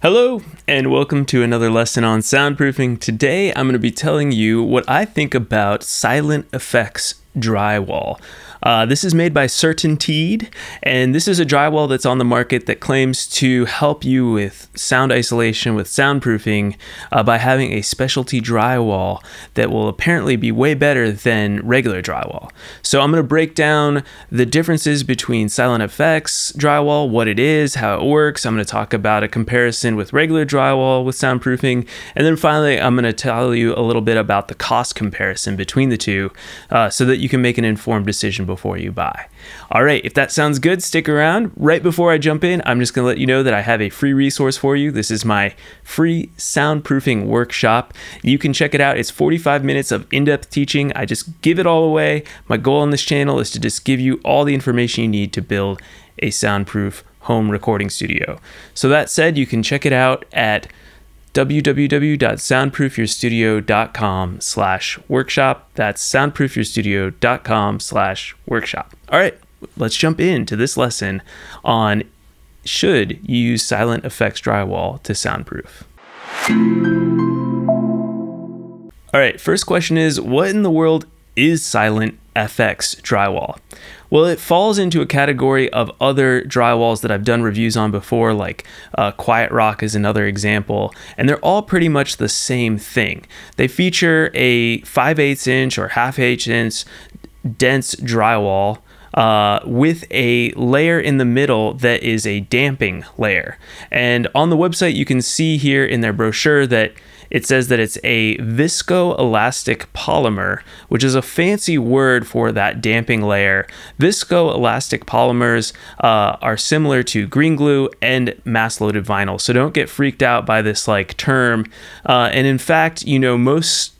Hello, and welcome to another lesson on soundproofing. Today, I'm going to be telling you what I think about SilentFX drywall. Uh, this is made by CertainTeed, and this is a drywall that's on the market that claims to help you with sound isolation, with soundproofing, uh, by having a specialty drywall that will apparently be way better than regular drywall. So I'm going to break down the differences between SilentFX drywall, what it is, how it works. I'm going to talk about a comparison with regular drywall with soundproofing, and then finally I'm going to tell you a little bit about the cost comparison between the two, uh, so that you can make an informed decision before you buy. All right, if that sounds good, stick around. Right before I jump in, I'm just going to let you know that I have a free resource for you. This is my free soundproofing workshop. You can check it out. It's 45 minutes of in depth teaching. I just give it all away. My goal on this channel is to just give you all the information you need to build a soundproof home recording studio. So, that said, you can check it out at www.soundproofyourstudio.com slash workshop. That's soundproofyourstudio.com slash workshop. All right, let's jump into this lesson on should you use SilentFX Drywall to soundproof. All right, first question is what in the world is Silent FX drywall? Well, it falls into a category of other drywalls that I've done reviews on before, like uh, Quiet Rock is another example, and they're all pretty much the same thing. They feature a 5 8 inch or half inch inch dense drywall. Uh, with a layer in the middle that is a damping layer. And on the website, you can see here in their brochure that it says that it's a viscoelastic polymer, which is a fancy word for that damping layer. Viscoelastic polymers uh, are similar to green glue and mass loaded vinyl, so don't get freaked out by this like term. Uh, and in fact, you know, most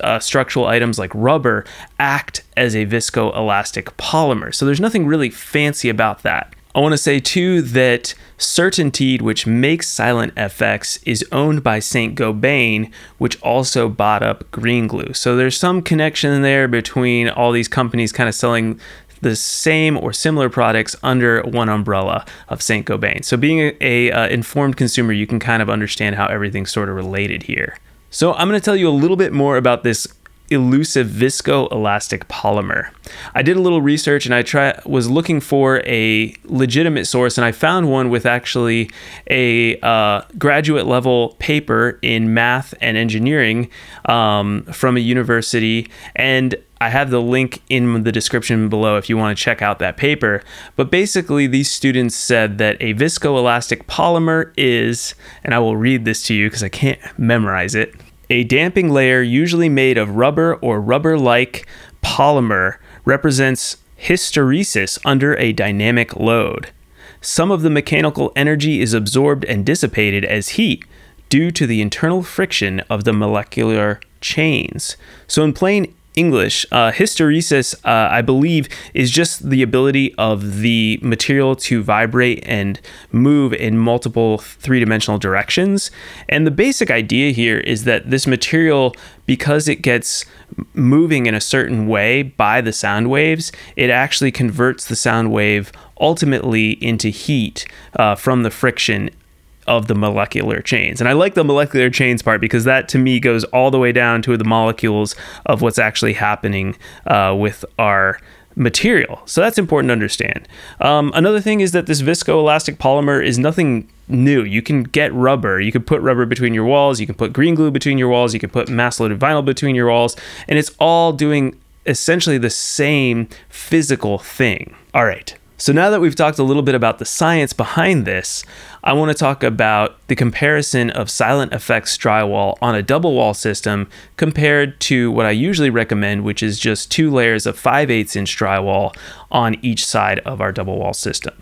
uh, structural items like rubber act as a viscoelastic polymer. So there's nothing really fancy about that. I want to say too that CertainTeed, which makes SilentFX, is owned by Saint Gobain, which also bought up Green Glue. So there's some connection there between all these companies kind of selling the same or similar products under one umbrella of Saint Gobain. So being a, a uh, informed consumer, you can kind of understand how everything's sort of related here. So I'm going to tell you a little bit more about this elusive viscoelastic polymer. I did a little research and I try was looking for a legitimate source and I found one with actually a uh, graduate level paper in math and engineering um, from a university and I have the link in the description below if you want to check out that paper. But basically, these students said that a viscoelastic polymer is, and I will read this to you because I can't memorize it a damping layer, usually made of rubber or rubber like polymer, represents hysteresis under a dynamic load. Some of the mechanical energy is absorbed and dissipated as heat due to the internal friction of the molecular chains. So, in plain English. Uh, hysteresis, uh, I believe, is just the ability of the material to vibrate and move in multiple three dimensional directions. And the basic idea here is that this material, because it gets moving in a certain way by the sound waves, it actually converts the sound wave ultimately into heat uh, from the friction of the molecular chains. And I like the molecular chains part because that to me goes all the way down to the molecules of what's actually happening uh, with our material. So that's important to understand. Um, another thing is that this viscoelastic polymer is nothing new. You can get rubber. You can put rubber between your walls. You can put green glue between your walls. You can put mass loaded vinyl between your walls. And it's all doing essentially the same physical thing. All right. So now that we've talked a little bit about the science behind this, I want to talk about the comparison of SilentFX drywall on a double wall system compared to what I usually recommend, which is just two layers of 5 8 inch drywall on each side of our double wall system.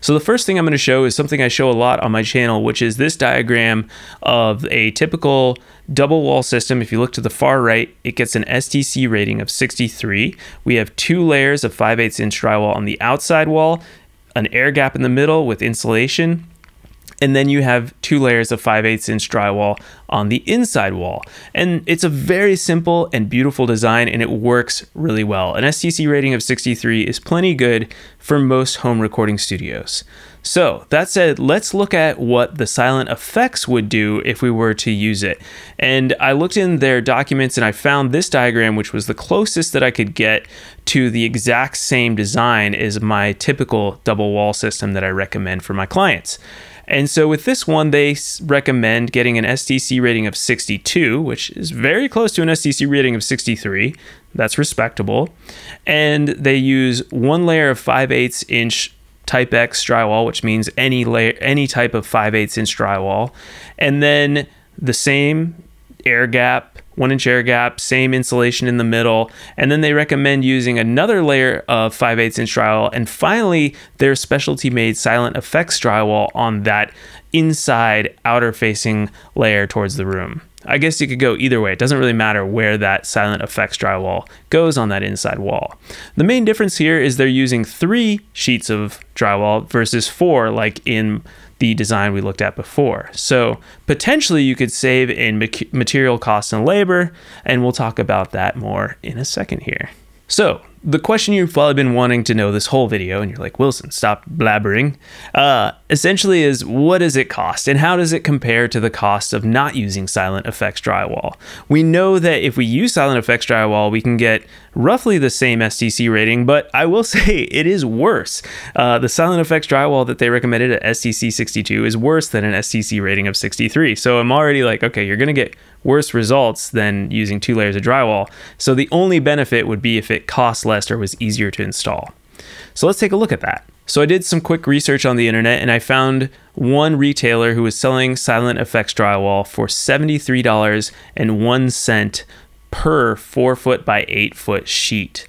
So the first thing I'm going to show is something I show a lot on my channel, which is this diagram of a typical double wall system. If you look to the far right, it gets an STC rating of 63. We have two layers of 5 8 inch drywall on the outside wall, an air gap in the middle with insulation, and then you have two layers of 5 8 inch drywall on the inside wall. And it's a very simple and beautiful design and it works really well. An STC rating of 63 is plenty good for most home recording studios. So, that said, let's look at what the SilentFX would do if we were to use it. And I looked in their documents and I found this diagram, which was the closest that I could get to the exact same design as my typical double wall system that I recommend for my clients. And so with this one, they recommend getting an STC rating of 62, which is very close to an STC rating of 63. That's respectable. And they use one layer of 5 8 inch type X drywall, which means any layer, any type of 5 8 inch drywall, and then the same air gap, one inch air gap, same insulation in the middle, and then they recommend using another layer of 5 8 inch drywall, and finally their specialty made SilentFX drywall on that inside outer facing layer towards the room. I guess you could go either way. It doesn't really matter where that SilentFX drywall goes on that inside wall. The main difference here is they're using three sheets of drywall versus four, like in the design we looked at before. So potentially you could save in material costs and labor, and we'll talk about that more in a second here. So the question you've probably been wanting to know this whole video, and you're like, Wilson, stop blabbering, uh, essentially is what does it cost and how does it compare to the cost of not using SilentFX drywall? We know that if we use SilentFX drywall, we can get roughly the same STC rating, but I will say it is worse. Uh, the SilentFX drywall that they recommended at STC 62 is worse than an STC rating of 63. So I'm already like, okay, you're going to get worse results than using two layers of drywall. So the only benefit would be if it cost less or was easier to install. So let's take a look at that. So I did some quick research on the internet and I found one retailer who was selling SilentFX drywall for $73.01 per 4 foot by 8 foot sheet.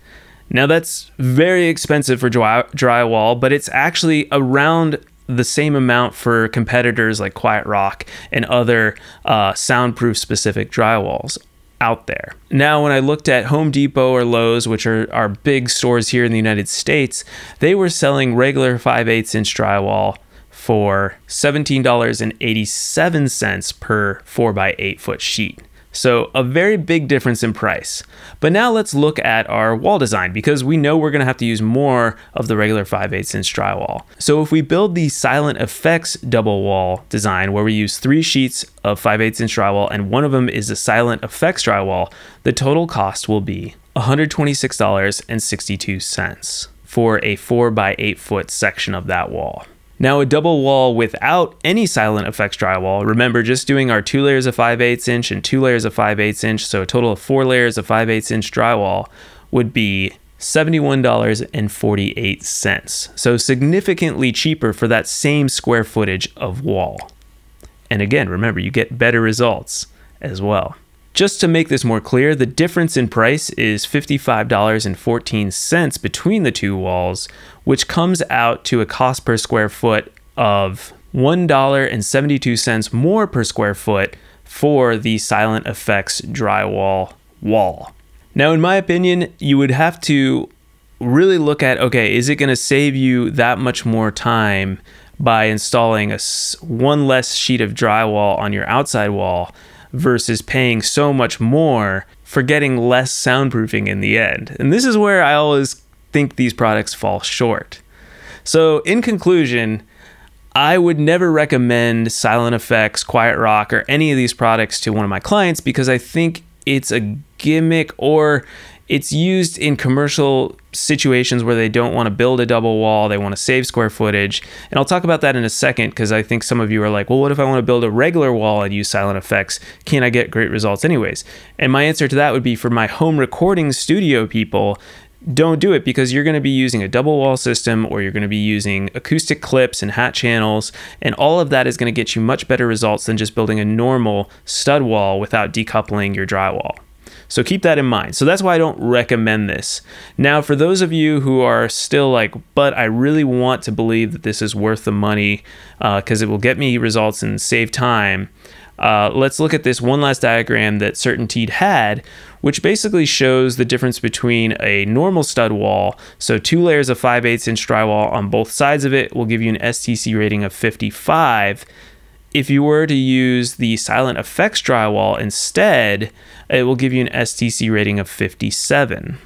Now that's very expensive for dry- drywall, but it's actually around the same amount for competitors like Quiet Rock and other uh, soundproof specific drywalls out there. Now, when I looked at Home Depot or Lowe's, which are our big stores here in the United States, they were selling regular 5 8 inch drywall for $17.87 per 4 by 8 foot sheet. So a very big difference in price. But now let's look at our wall design because we know we're gonna have to use more of the regular 5 8 inch drywall. So if we build the SilentFX double wall design where we use three sheets of 5 8 inch drywall and one of them is a SilentFX drywall, the total cost will be $126.62 for a 4 by 8 foot section of that wall. Now a double wall without any SilentFX drywall, remember just doing our two layers of 5 8 inch and two layers of 5 8 inch, so a total of four layers of 5 8 inch drywall would be $71.48. So significantly cheaper for that same square footage of wall. And again, remember, you get better results as well. Just to make this more clear, the difference in price is $55.14 between the two walls, which comes out to a cost per square foot of $1.72 more per square foot for the SilentFX drywall wall. Now, in my opinion, you would have to really look at okay, is it going to save you that much more time by installing a one less sheet of drywall on your outside wall versus paying so much more for getting less soundproofing in the end. And this is where I always think these products fall short. So, in conclusion, I would never recommend SilentFX, Quiet Rock, or any of these products to one of my clients because I think it's a gimmick or it's used in commercial situations where they don't want to build a double wall, they want to save square footage. And I'll talk about that in a second because I think some of you are like, well, what if I want to build a regular wall and use SilentFX? Can I get great results anyways? And my answer to that would be for my home recording studio people, don't do it because you're going to be using a double wall system or you're going to be using acoustic clips and hat channels and all of that is going to get you much better results than just building a normal stud wall without decoupling your drywall. So keep that in mind. So that's why I don't recommend this. Now, for those of you who are still like, but I really want to believe that this is worth the money because uh, it will get me results and save time, uh, let's look at this one last diagram that CertainTeed had, which basically shows the difference between a normal stud wall. So two layers of 5 8 inch drywall on both sides of it will give you an STC rating of 55 if you were to use the SilentFX drywall instead, it will give you an STC rating of 57.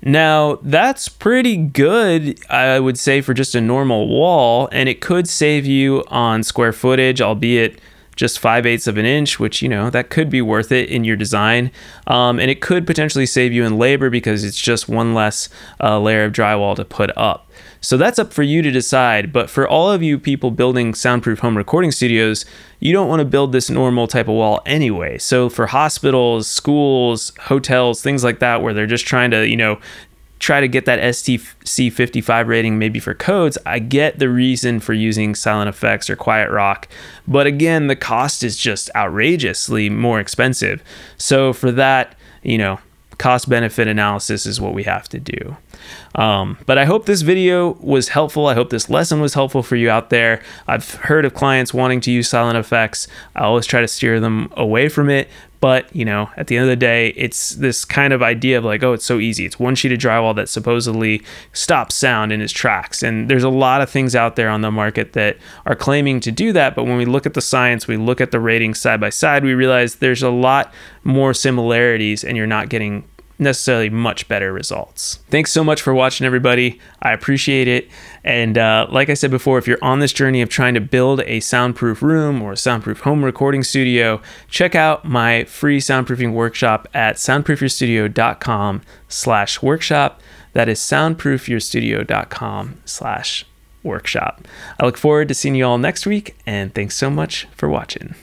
Now, that's pretty good, I would say, for just a normal wall, and it could save you on square footage, albeit just 5 eighths of an inch, which, you know, that could be worth it in your design. Um, and it could potentially save you in labor because it's just one less uh, layer of drywall to put up. So that's up for you to decide. But for all of you people building soundproof home recording studios, you don't want to build this normal type of wall anyway. So for hospitals, schools, hotels, things like that, where they're just trying to, you know, try to get that STC 55 rating maybe for codes, I get the reason for using SilentFX or Quiet Rock. But again, the cost is just outrageously more expensive. So for that, you know, cost benefit analysis is what we have to do. Um, but I hope this video was helpful. I hope this lesson was helpful for you out there. I've heard of clients wanting to use SilentFX. I always try to steer them away from it. But, you know, at the end of the day, it's this kind of idea of like, oh, it's so easy. It's one sheet of drywall that supposedly stops sound in its tracks. And there's a lot of things out there on the market that are claiming to do that. But when we look at the science, we look at the ratings side by side, we realize there's a lot more similarities and you're not getting necessarily much better results. Thanks so much for watching, everybody. I appreciate it. And uh, like I said before, if you're on this journey of trying to build a soundproof room or a soundproof home recording studio, check out my free soundproofing workshop at soundproofyourstudio.com slash workshop. That is soundproofyourstudio.com slash workshop. I look forward to seeing you all next week, and thanks so much for watching.